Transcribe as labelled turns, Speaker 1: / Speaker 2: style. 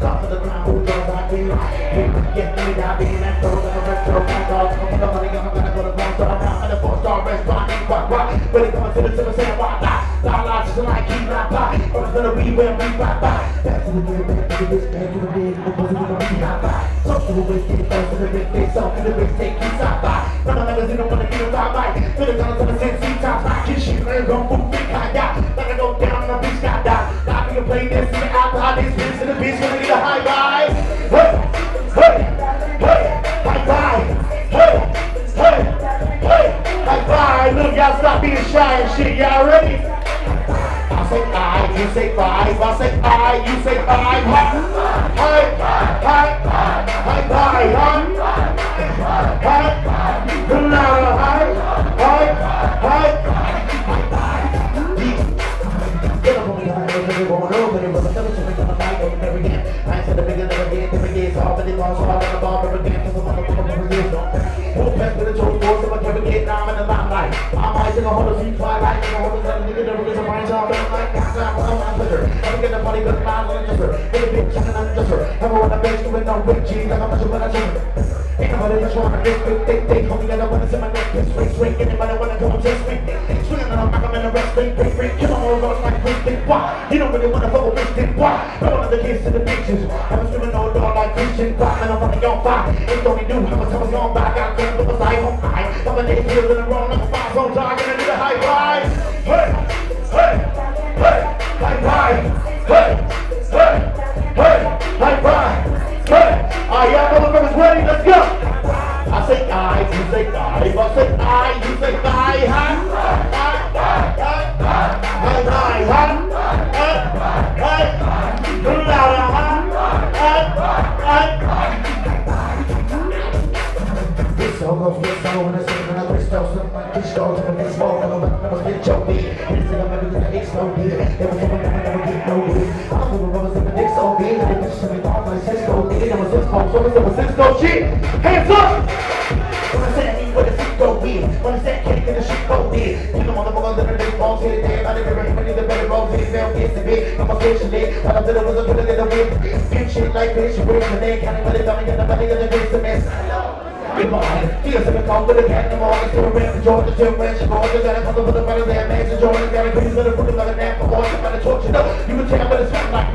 Speaker 1: Top of the ground, because I be right. Get me that bean and throw them a restaurant dog. Come on, money, I'm gonna go to one star. I'm at the four star restaurant and rock rock. When it comes to the silver center, why not? Dollar lodges and I keep my pie. But it's gonna be where we rock by. Back to the grid, back to the bitch, back to the big. I'm gonna be high by. So to the waist, get down to the big face. So to the big take, keep side by. From the magazine, I wanna get a top by. To the tunnel to the sense, keep top by. Get shit, I ain't gonna move, big high, yeah. Better go down we can play this, in the alcohol, this bitch, and the bitch, gonna need a high five. Hey, hey, hey, high five. Hey, hey, hey, high five. Look, y'all stop being shy and shit, y'all ready? I say I, you say five. I say I, you say five. I said the bigger the game, the so how many balls, so how many balls, different games, so how many balls, different years, don't Who best with the Joe Sports, I can't get now I'm in the limelight. I'm high, a hold of feet, fly, like a hold of seven, nigga, never get a fine job, like, I'm on pleasure. I'm getting a I'm just her. With a bitch, I'm not just her. Ever on the bench, doing no big I'm not I'm. Ain't nobody that's wrong, I'm this big, thick, thick, homie, I don't wanna see my neck, anybody wanna come, just why? You don't really wanna fuck with me, think, why? One of the kids to the bitches. I'm screaming no dog like Christian, clock, and I'm running on fire. It's only new, how much time is gone by, I got guns, but I on high. I'm a nigga feeling the wrong, a five zone dog, and I need a high five. Hey, hey, hey, high five. Hey, hey, hey, high five. Hey, all y'all motherfuckers ready? Let's go. I say I, you say I, I say I, you say I, hi, Solo fix, I wanna sing when I twist out some my bitch goes to the next ball, I'm about to spit your bitch. This is my niggas that X no bitch. Never come around, never get no bitch. I'm gonna run with the next old bitch. I'm gonna shut it down, my sex no bitch. I'm a six phone, so it's a six no shit. Hands up! When I said I need what the six go be. When I said can't get the shit go be. You know, motherfucker, that the next ball's hit it there. I never heard any of the better balls, it's now gets to me. I'm a specialist, but I'm gonna put a little bit. Bitch shit like bitch, you're breaking the neck. Can't even let it down, I got the money in the mix, the mess fucking morning. Feel sipping cold with a cat in the morning. Still around the Georgia, still around Chicago. Got a motherfucker, better than a man's enjoying. Got a breeze, little fucking like a nap for boys. I'm gonna torture them. You can check out with a smack like